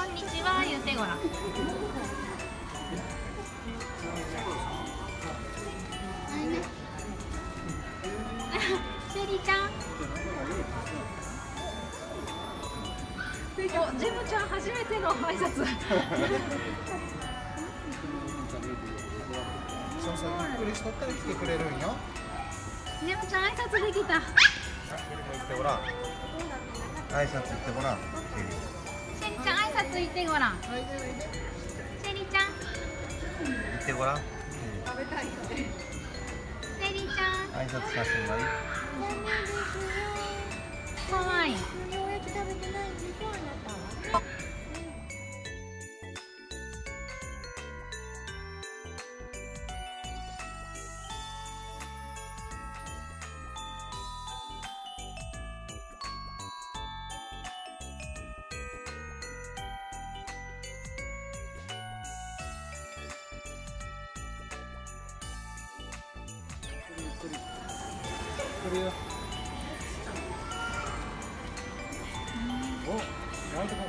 こんにちは言うてごらん。セリちゃんおジムちゃん初めての挨拶。そうそうゆっくりしとったら来てくれるんよ。ジムちゃん挨拶できた。あゆりも行ってごらん。挨拶行ってごらんセリちゃん。挨拶言ってごらんセリちゃん行ってごらんセリちゃん。挨拶写真がいこれよおワイドカ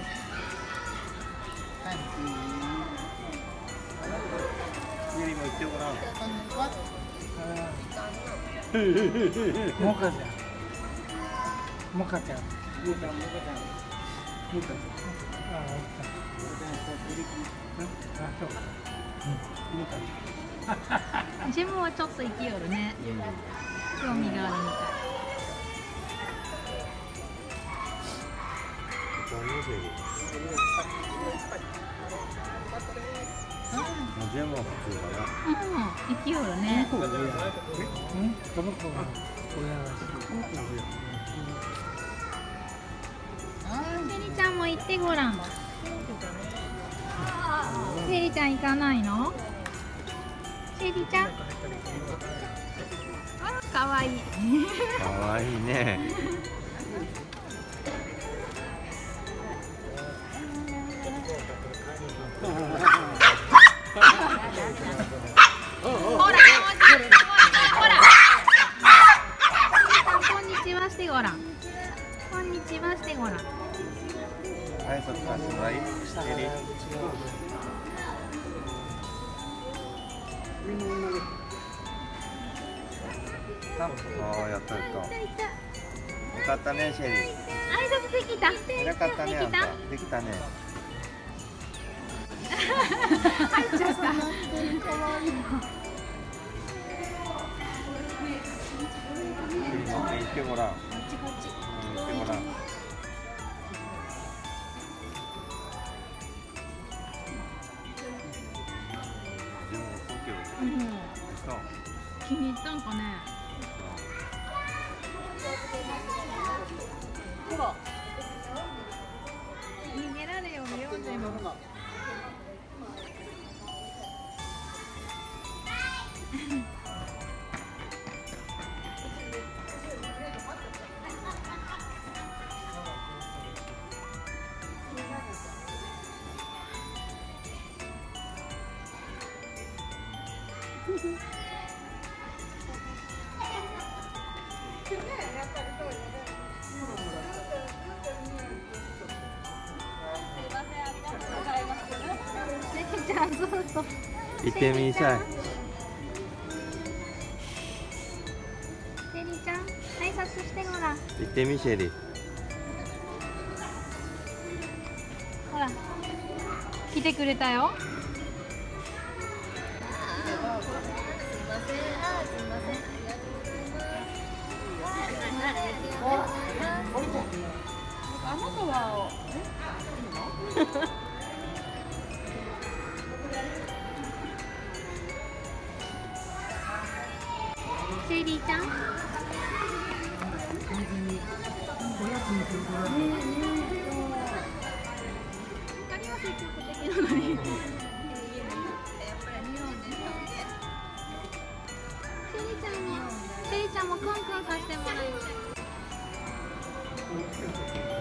ゆりも行ってごらんこんにちはモカちゃん。モカちゃん。モカちゃん、モカちゃん。モカちゃん。ああ、あそうか。うん、モカち ジムはちょっと生きよるね。興味があるみたい。もう全部普通かな。うん。生きよるね。ゃん。うん、この子が親がセリちゃん。も行ってごらん。セリちゃん。行かないのセリちゃん。あらかわいい。かわいいね。ほらほらほらこんにちはしてごらん。こんにちはしてごらん。挨拶させてもらいああやったやった。よかったねシェリー。挨拶できた。よかったねあんた。できたね。入っちゃった行ってごらん。ううん。そう気に入ったん。かねほら逃げられよよでもセ行ってみさい。ちゃん挨拶してごらん。行ってみシェリー。ほら来てくれたよあなたはセリちゃん他には積極的なのにもクンクンさせてもらいたい